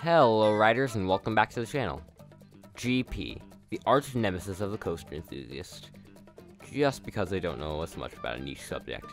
Hello riders and welcome back to the channel. GP, the arch nemesis of the coaster enthusiast. Just because they don't know as much about a niche subject.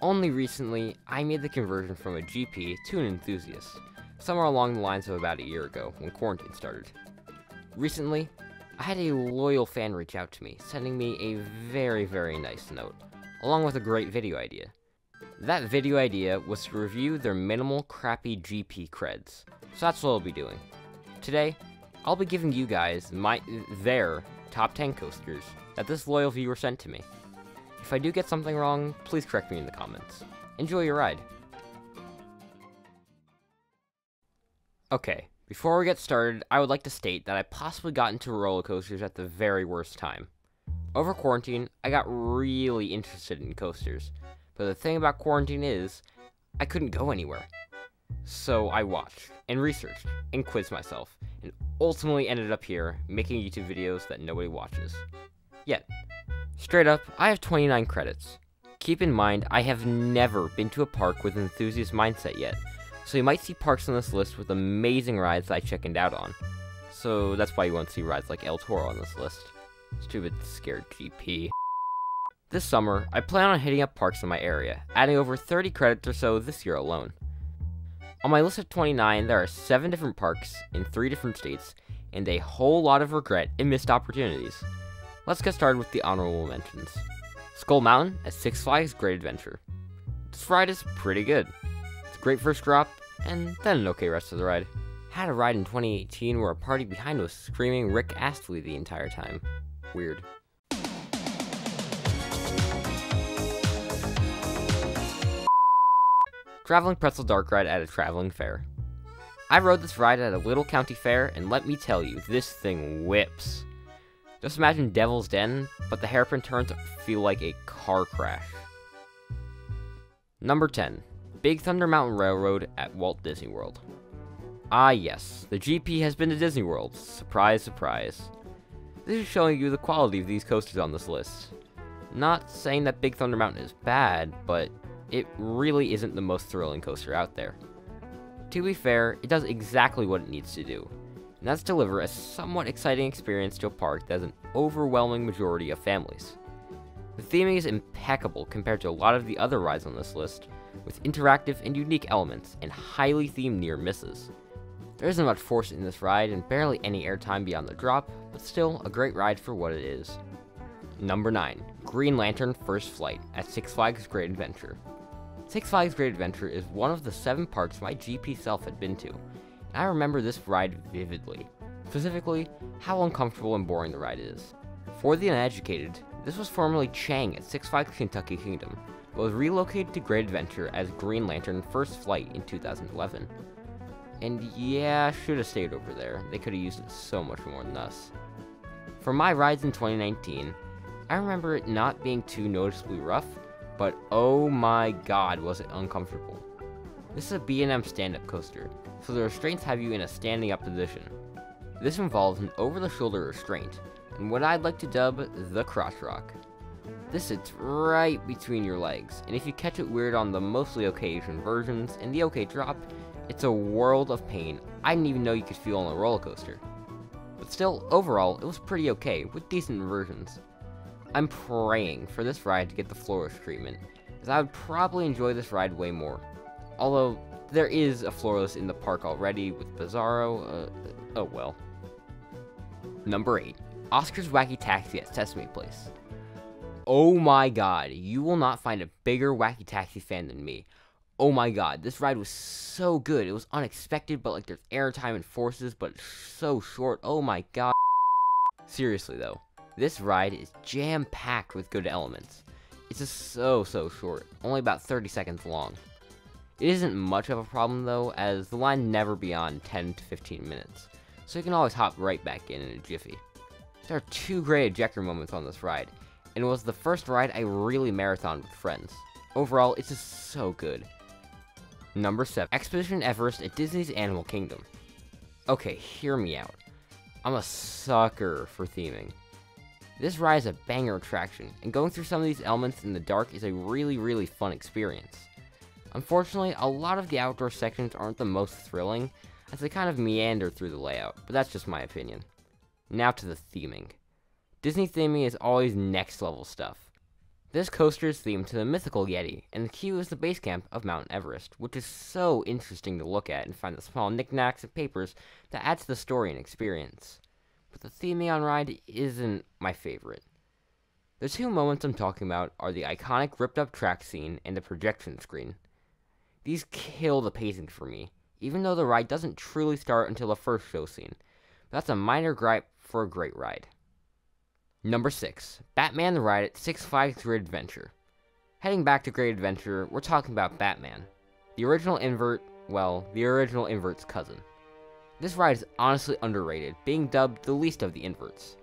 Only recently, I made the conversion from a GP to an enthusiast, somewhere along the lines of about a year ago, when quarantine started. Recently, I had a loyal fan reach out to me, sending me a very, very nice note, along with a great video idea. That video idea was to review their minimal crappy GP creds, so that's what I'll be doing. Today, I'll be giving you guys my their top 10 coasters that this loyal viewer sent to me. If I do get something wrong, please correct me in the comments. Enjoy your ride. Okay, before we get started, I would like to state that I possibly got into roller coasters at the very worst time. Over quarantine, I got really interested in coasters, but the thing about quarantine is, I couldn't go anywhere. So I watched, and researched, and quizzed myself, and ultimately ended up here, making YouTube videos that nobody watches. Yet. Straight up, I have 29 credits. Keep in mind, I have never been to a park with an enthusiast mindset yet, so you might see parks on this list with amazing rides that I chickened out on. So that's why you won't see rides like El Toro on this list. Stupid scared GP. This summer, I plan on hitting up parks in my area, adding over 30 credits or so this year alone. On my list of 29, there are 7 different parks in 3 different states, and a whole lot of regret and missed opportunities. Let's get started with the honorable mentions. Skull Mountain at Six Flags Great Adventure. This ride is pretty good. It's a great first drop, and then an okay rest of the ride. Had a ride in 2018 where a party behind was screaming Rick Astley the entire time. Weird. Traveling Pretzel Dark Ride at a Traveling Fair. I rode this ride at a little county fair, and let me tell you, this thing whips. Just imagine Devil's Den, but the hairpin turns feel like a car crash. Number 10. Big Thunder Mountain Railroad at Walt Disney World. Ah yes, the GP has been to Disney World. Surprise, surprise. This is showing you the quality of these coasters on this list. Not saying that Big Thunder Mountain is bad, but it really isn't the most thrilling coaster out there. To be fair, it does exactly what it needs to do, and that's deliver a somewhat exciting experience to a park that has an overwhelming majority of families. The theming is impeccable compared to a lot of the other rides on this list, with interactive and unique elements and highly themed near misses. There isn't much force in this ride and barely any airtime beyond the drop, but still a great ride for what it is. Number 9. Green Lantern First Flight at Six Flags Great Adventure. Six Flags Great Adventure is one of the seven parks my GP self had been to, and I remember this ride vividly. Specifically, how uncomfortable and boring the ride is. For the uneducated, this was formerly Chang at Six Flags Kentucky Kingdom, but was relocated to Great Adventure as Green Lantern First Flight in 2011. And yeah, should have stayed over there. They could have used it so much more than us. For my rides in 2019, I remember it not being too noticeably rough, but oh my god was it uncomfortable. This is a B&M stand-up coaster, so the restraints have you in a standing up position. This involves an over-the-shoulder restraint, and what I'd like to dub the crotch rock. This sits right between your legs, and if you catch it weird on the mostly okay inversions and the okay drop, it's a world of pain I didn't even know you could feel on a roller coaster. But still, overall, it was pretty okay, with decent versions. I'm praying for this ride to get the floorless treatment, as I would probably enjoy this ride way more. Although, there is a floorless in the park already with Bizarro, uh, oh well. Number 8. Oscar's Wacky Taxi at Sesame Place. Oh my god, you will not find a bigger Wacky Taxi fan than me. Oh my god, this ride was so good. It was unexpected, but like there's airtime and forces, but so short. Oh my god. Seriously though, this ride is jam-packed with good elements. It's just so, so short, only about 30 seconds long. It isn't much of a problem though, as the line never beyond 10 to 15 minutes, so you can always hop right back in in a jiffy. There are two great ejector moments on this ride, and it was the first ride I really marathoned with friends. Overall, it's just so good. Number 7. Expedition Everest at Disney's Animal Kingdom. Okay, hear me out. I'm a sucker for theming. This ride is a banger attraction, and going through some of these elements in the dark is a really, really fun experience. Unfortunately, a lot of the outdoor sections aren't the most thrilling, as they kind of meander through the layout, but that's just my opinion. Now to the theming. Disney theming is always next level stuff. This coaster is themed to the mythical Yeti, and the queue is the base camp of Mount Everest, which is so interesting to look at and find the small knickknacks and papers that add to the story and experience. But the theming on ride isn't my favorite. The two moments I'm talking about are the iconic ripped up track scene and the projection screen. These kill the pacing for me, even though the ride doesn't truly start until the first show scene. That's a minor gripe for a great ride. Number 6. Batman the Ride at Six Flags Great Adventure. Heading back to Great Adventure, we're talking about Batman. The original invert, well, the original invert's cousin. This ride is honestly underrated, being dubbed the least of the inverts.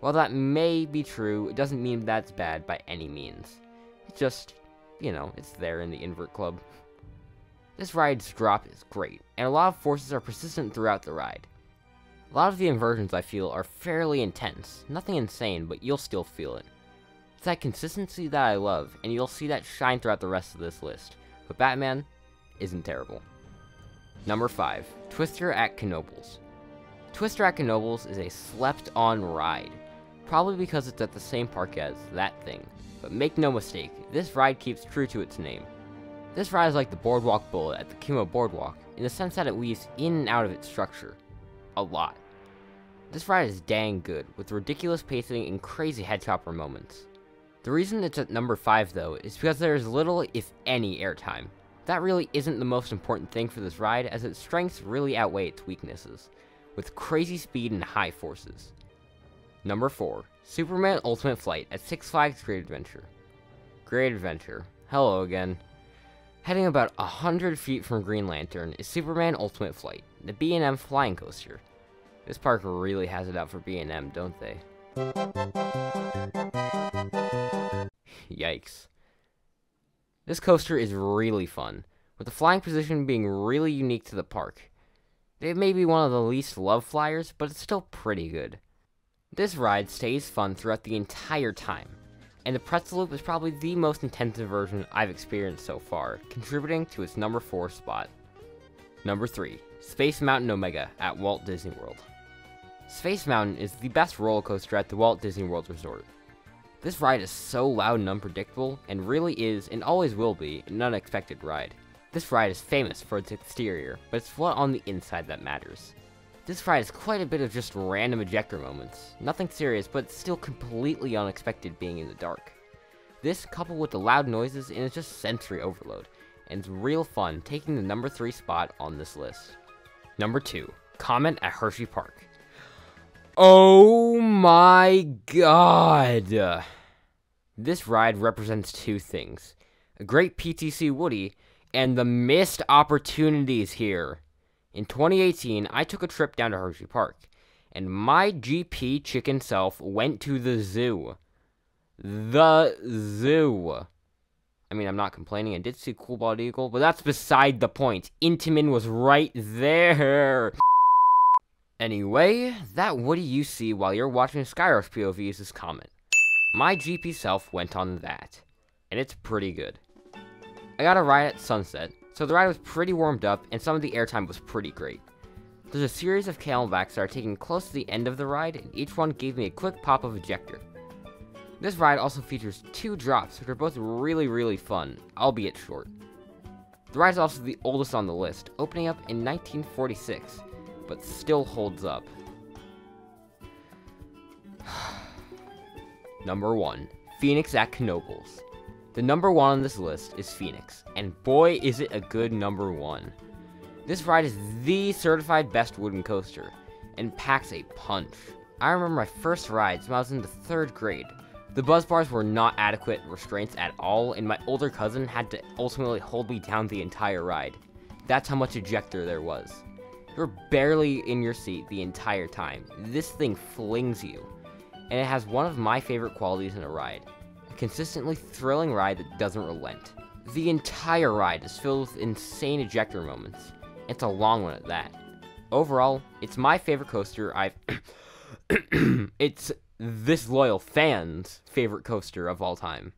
While that may be true, it doesn't mean that's bad by any means. It's just, you know, it's there in the invert club. This ride's drop is great, and a lot of forces are persistent throughout the ride. A lot of the inversions I feel are fairly intense, nothing insane, but you'll still feel it. It's that consistency that I love, and you'll see that shine throughout the rest of this list, but Batman isn't terrible. Number 5. Twister at Knoebels. Twister at Knoebels is a slept-on ride, probably because it's at the same park as that thing, but make no mistake, this ride keeps true to its name. This ride is like the Boardwalk Bullet at the Kemah Boardwalk, in the sense that it weaves in and out of its structure. A lot. This ride is dang good, with ridiculous pacing and crazy head chopper moments. The reason it's at number 5 though, is because there is little, if any, airtime. That really isn't the most important thing for this ride, as its strengths really outweigh its weaknesses, with crazy speed and high forces. Number 4. Superman Ultimate Flight at Six Flags Great Adventure. Great Adventure. Hello again. Heading about 100 feet from Green Lantern is Superman Ultimate Flight, the B&M flying coaster. This park really has it out for B&M, don't they? Yikes. This coaster is really fun, with the flying position being really unique to the park. It may be one of the least loved flyers, but it's still pretty good. This ride stays fun throughout the entire time, and the pretzel loop is probably the most intensive version I've experienced so far, contributing to its number 4 spot. Number 3. Space Mountain Omega at Walt Disney World. Space Mountain is the best roller coaster at the Walt Disney World Resort. This ride is so loud and unpredictable, and really is, and always will be, an unexpected ride. This ride is famous for its exterior, but it's what on the inside that matters. This ride has quite a bit of just random ejector moments. Nothing serious, but still completely unexpected being in the dark. This, coupled with the loud noises, and it's just sensory overload, and it's real fun, taking the number 3 spot on this list. Number 2. Comet at Hershey Park. Oh my god! This ride represents two things. A great PTC Woody, and the missed opportunities here. In 2018, I took a trip down to Hershey Park, and my GP chicken self went to the zoo. The zoo. I mean, I'm not complaining. I did see Cool Bald Eagle, but that's beside the point. Intamin was right there. Anyway, that what do you see while you're watching Skyrush POV is this Comet. My GP self went on that, and it's pretty good. I got a ride at sunset, so the ride was pretty warmed up, and some of the airtime was pretty great. There's a series of camelbacks that are taken close to the end of the ride, and each one gave me a quick pop of ejector. This ride also features two drops, which are both really, really fun, albeit short. The ride is also the oldest on the list, opening up in 1946, but still holds up. number 1. Phoenix at Knoebels. The number 1 on this list is Phoenix, and boy is it a good number 1. This ride is the certified best wooden coaster, and packs a punch. I remember my first rides when I was in the 3rd grade. The buzz bars were not adequate restraints at all, and my older cousin had to ultimately hold me down the entire ride. That's how much ejector there was. You're barely in your seat the entire time. This thing flings you. And it has one of my favorite qualities in a ride. A consistently thrilling ride that doesn't relent. The entire ride is filled with insane ejector moments. It's a long one at that. Overall, it's my favorite coaster I've... it's this loyal fan's favorite coaster of all time.